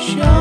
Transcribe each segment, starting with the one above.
Show.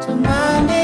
to my name.